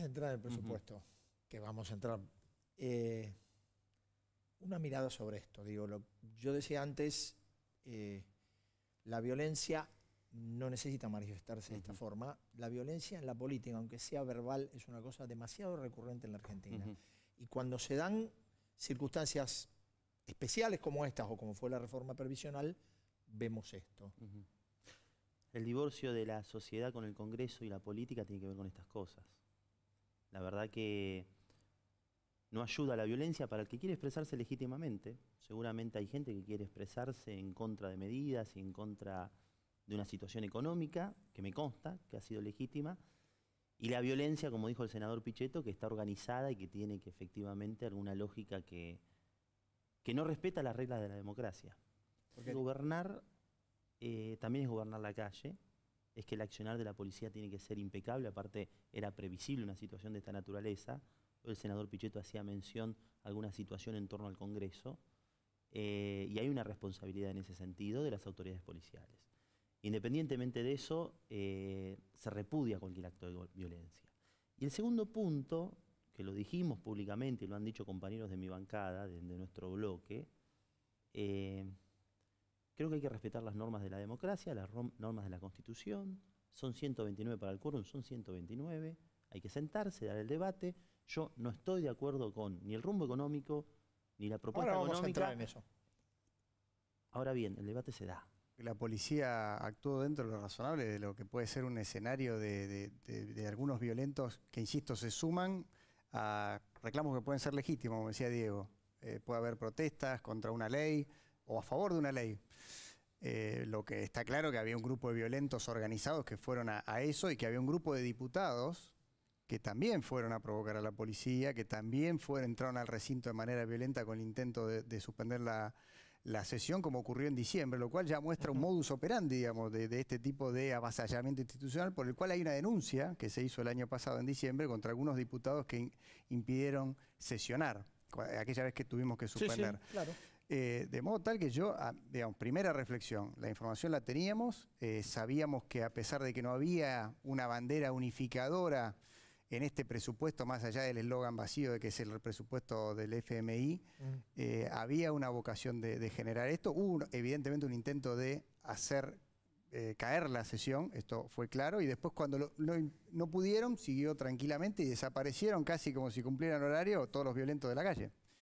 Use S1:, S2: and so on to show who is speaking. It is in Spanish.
S1: Antes de entrar en el presupuesto, que vamos a entrar, eh, una mirada sobre esto. Digo, yo decía antes, eh, la violencia no necesita manifestarse de esta forma. La violencia en la política, aunque sea verbal, es una cosa demasiado recurrente en la Argentina. Y cuando se dan circunstancias especiales como estas o como fue la reforma previsional, vemos esto.
S2: El divorcio de la sociedad con el Congreso y la política tiene que ver con estas cosas. La verdad que no ayuda a la violencia para el que quiere expresarse legítimamente. Seguramente hay gente que quiere expresarse en contra de medidas y en contra de una situación económica, que me consta, que ha sido legítima, y la violencia, como dijo el senador Pichetto, que está organizada y que tiene que efectivamente alguna lógica que, que no respeta las reglas de la democracia. Porque gobernar eh, también es gobernar la calle, es que el accionar de la policía tiene que ser impecable, aparte era previsible una situación de esta naturaleza. El senador Pichetto hacía mención a alguna situación en torno al Congreso, eh, y hay una responsabilidad en ese sentido de las autoridades policiales. Independientemente de eso, eh, se repudia cualquier acto de violencia. Y el segundo punto, que lo dijimos públicamente y lo han dicho compañeros de mi bancada, de, nuestro bloque, eh, creo que hay que respetar las normas de la democracia, las normas de la Constitución. Son 129 para el quórum, son 129. Hay que sentarse, dar el debate. Yo no estoy de acuerdo con ni el rumbo económico, ni la propuesta
S1: Ahora
S2: vamos
S1: A entrar en eso.
S2: Ahora bien, el debate se da
S3: la policía actuó dentro de lo razonable de lo que puede ser un escenario de, algunos violentos que, insisto, se suman a reclamos que pueden ser legítimos, como decía Diego. Eh, puede haber protestas contra una ley o a favor de una ley. Eh, lo que está claro que había un grupo de violentos organizados que fueron a, eso y que había un grupo de diputados que también fueron a provocar a la policía, que también fueron, entraron al recinto de manera violenta con el intento de suspender la, la sesión como ocurrió en diciembre, lo cual ya muestra un modus operandi, digamos, de, este tipo de avasallamiento institucional, por el cual hay una denuncia que se hizo el año pasado en diciembre contra algunos diputados que impidieron sesionar, aquella vez que tuvimos que suspender. Eh, de modo tal que yo, ah, digamos, primera reflexión, la información la teníamos, eh, sabíamos que a pesar de que no había una bandera unificadora, en este presupuesto, más allá del eslogan vacío de que es el presupuesto del FMI, mm. eh, había una vocación de, generar esto. Hubo evidentemente un intento de hacer eh, caer la sesión, esto fue claro, y después cuando no pudieron, siguió tranquilamente y desaparecieron casi como si cumplieran horario todos los violentos de la calle.